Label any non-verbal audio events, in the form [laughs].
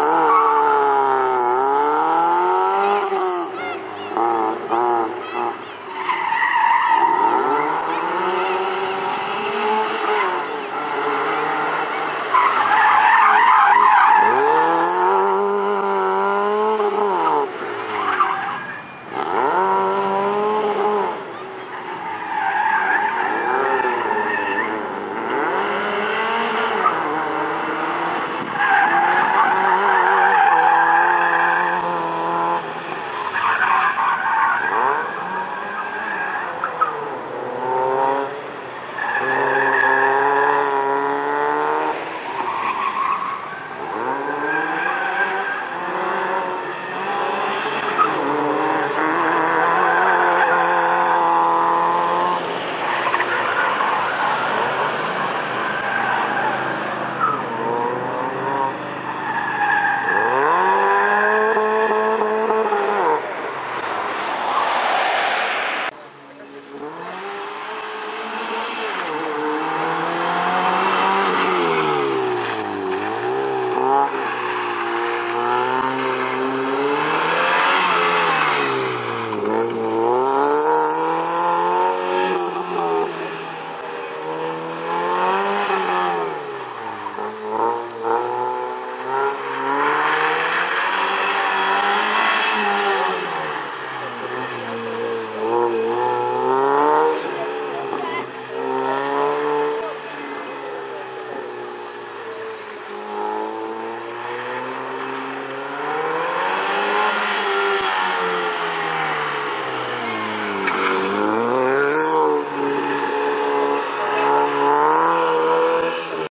Ah! [laughs]